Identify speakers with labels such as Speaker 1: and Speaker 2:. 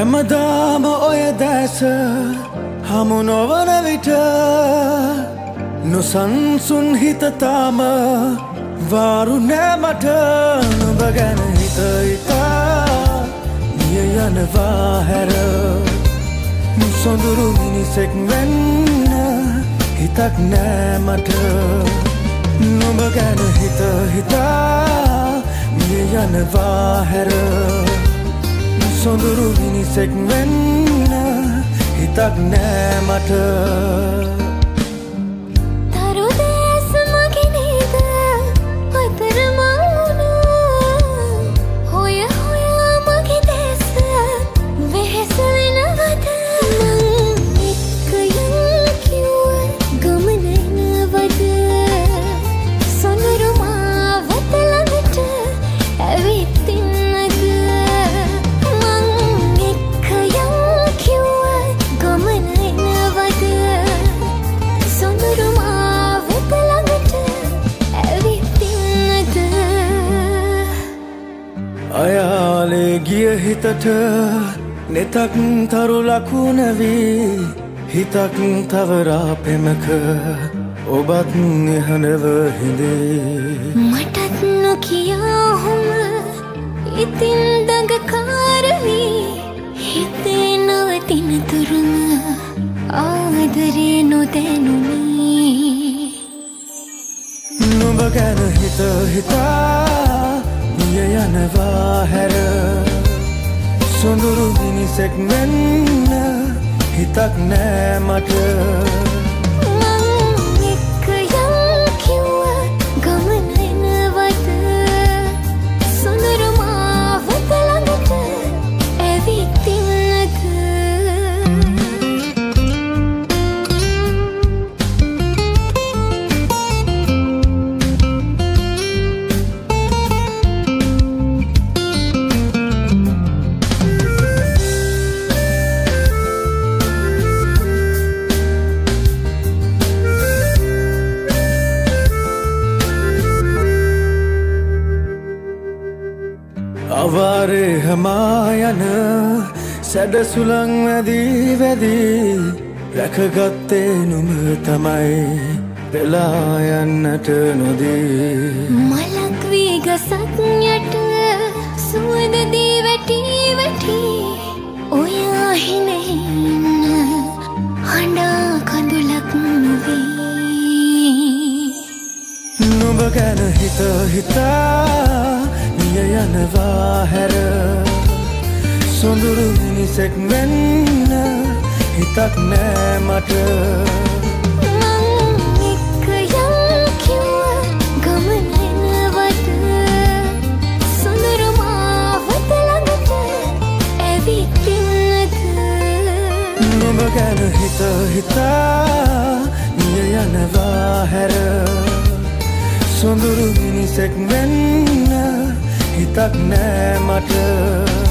Speaker 1: හැමදාම ඔය දැස හමු නොවන විට නොසන්සුන් හිතතාම වාරු නෑමට නොබ ගැන හිත ඉතා මිය යනවා හැර. සොඳුරු මිනිසෙක් වෙන්න හිතක් නෑමට නොබ ගැන හිත හිතා මිය යනවා හැර. සොඳුරු මිනිසෙක් වෙන්න හිතක් නෑමට
Speaker 2: තරුදෑස
Speaker 1: අයාලේ ගිය හිතට නෙතක් තරු ලකුණවී හිතක් තවරා පෙමක ඔබත් නිහඬව හිඳේ.
Speaker 2: මටත් නොකියාහොම ඉතින් දඟකාරවී. හිතේ නවතින තුරුම ආදරේ නොදැනුනී.
Speaker 1: නුඹ ගැන හිත හිතා මිය යනවා හැර. සොඳුරු මිනිසෙක් වෙන්න හිතක් නෑ මට. අවාරේ හමා යන සැඩසුළං වැදී වැදී රැකගත්තේ නුම තමයි වෙලායන්නට නොදී.
Speaker 2: මලක් වී ගසක් යට සුවදදී වැටි වැටි ඔයා හිනෙන්න හඬා කඳුලක් නොවී.
Speaker 1: නුඹ ගැන හිත හිතා මිය යනවා හැර සොඳුරු මිනිසෙක් වෙන්න හිතක් නෑ මට.
Speaker 2: මං එක්ක යම් කිව්ව ගමන එනවද සොඳුරුමා වෙත ළඟට ඇවිත් ඉන්නද
Speaker 1: නුඹ ගැන හිත හිතා මිය යනවා හැර සොඳුරු මිනිසෙක් වෙන්න හිතක් නෑ මට.